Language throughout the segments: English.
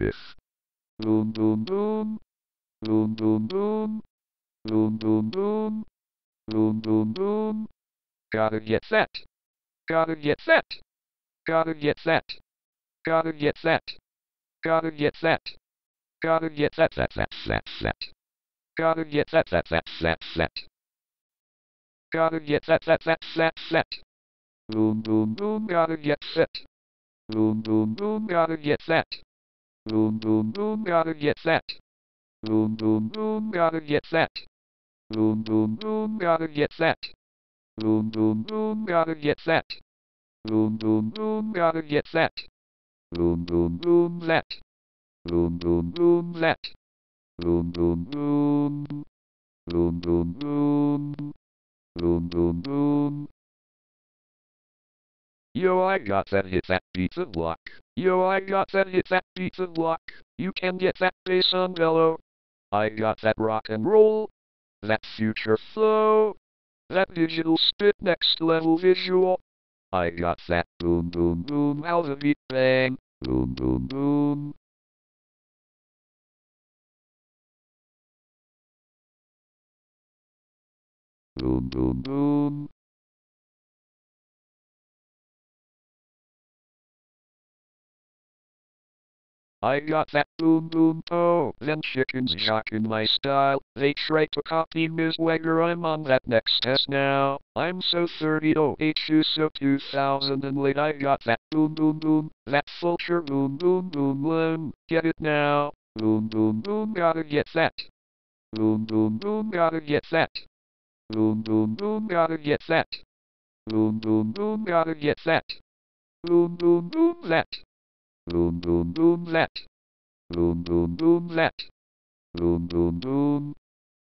this. Boom, boom, boom. Boom, boom, boom. Boom, boom, boom. Boom, boom, boom. Gotta get set. Gotta get set. Gotta get set. Gotta get set. Gotta get set. Gotta get set, set, set, set, set. Gotta get set, set, set, set, set. Gotta get set, set, set, set, set. Boom, boom, boom, gotta get set. Boom, boom, boom, gotta get set. Boom, boom, boom, gotta get set. Boom, boom, boom, gotta get set. Boom, boom, boom, gotta get set. Boom, boom, boom, gotta get set. Boom, boom, boom, gotta get set. Boom, boom, boom, let. Boom, boom, boom, let. Boom, boom, boom. Boom, boom, boom. Boom, boom, boom. Yo, I got that hit that pizza block. Yo, I got that hit that pizza block. You can get that bass on bellow. I got that rock and roll. That future flow. That digital spit next level visual. I got that boom boom boom how the beat bang. Boom boom boom. Boom boom boom. I got that boom boom po, then chickens in my style. They try to copy Ms. Wegger, I'm on that next test now. I'm so 30 oh HU so 2000 and late I got that boom boom boom, that vulture boom boom boom boom, get it now. Boom boom boom gotta get that. Boom boom boom gotta get that. Boom boom boom gotta get that. Boom boom boom gotta get that. Boom boom boom that. Boom, boom, boom, let. Boom, boom, boom, let. Boom, boom, boom.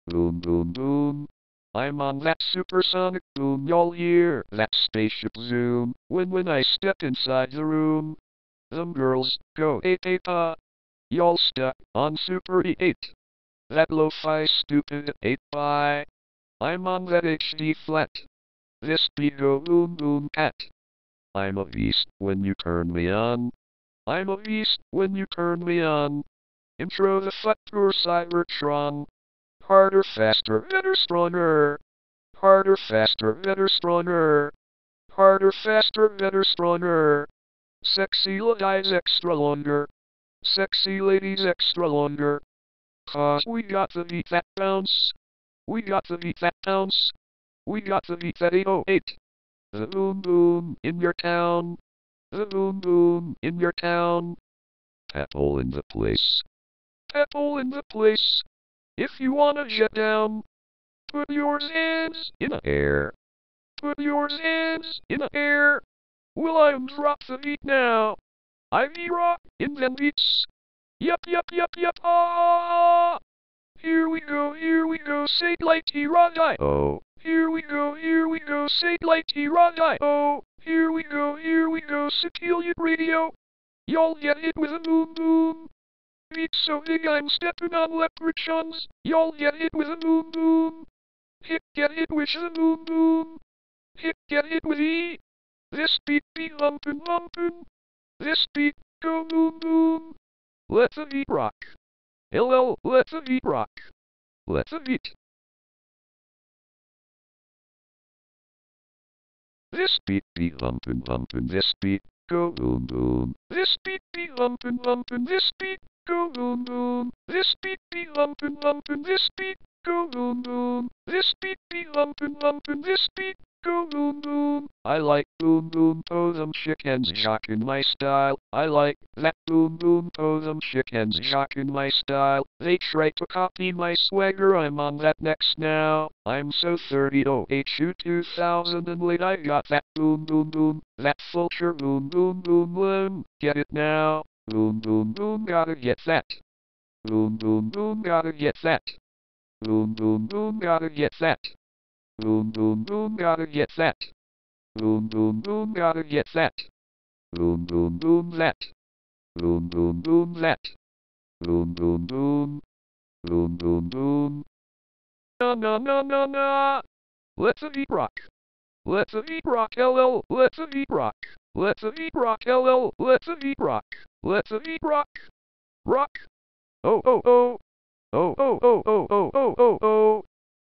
Boom, boom, boom. I'm on that supersonic boom, y'all hear that spaceship zoom. When when I step inside the room, them girls go eight eight uh. Y'all stuck on Super 8. That lo-fi stupid 8 by. I'm on that HD flat. This beat go boom boom cat. I'm a beast when you turn me on. I'm a beast when you turn me on. Intro the Future Cybertron. Harder, faster, better, stronger. Harder, faster, better, stronger. Harder, faster, better, stronger. Sexy ladies extra longer. Sexy ladies extra longer. Cause we got the beat that bounce. We got the beat that bounce. We got the beat that 808. The boom boom in your town. The boom boom in your town. Petal in the place. Petal in the place. If you wanna jet down, put your hands in the air. Put your hands in the air. Will I drop the beat now? I rock in them beats. Yup, yup, yup, yup, ah! Here we go, here we go, say like T-Rod Oh. Here we go, here we go, say like T-Rod Oh. Here we go, here we go, Secilian Radio. Y'all get hit with a boom boom. Beat so big I'm stepping on leprechauns. Y'all get hit with a boom boom. Hit get hit with a boom boom. Hit get hit with E. This beat be lumpin' lumpin'. This beat go boom boom. Let the beat rock. LL, let the beat rock. Let the beat. This beat be lumpin' lumpin', this beat go boom boom. This beat be lumpin' lumpin', this beat go boom boom. This beat be lumpin' lumpin', this beat go boom boom. This beat be lumpin' lumpin', this beat go boom boom. I like boom boom po them chickens in my style. I like that boom boom po them chickens in my style. They try to copy my swagger, I'm on that next now. I'm so 30 oh HU 2000 and late I got that boom boom boom. That vulture boom boom boom boom. Get it now? Boom boom boom gotta get that. Boom boom boom gotta get that. Boom boom boom gotta get that. Boom boom boom gotta get that. Boom boom boom gotta get that. Boom boom boom let. Boom boom boom let. Boom boom boom. Boom boom boom. Na na na na na. Let's a beat rock. Let's a beat rock LL. Let's a beat rock. Let's a beat rock LL. Let's a beat rock. Let's a beat rock. Rock. Oh oh oh oh. Oh oh oh oh oh oh oh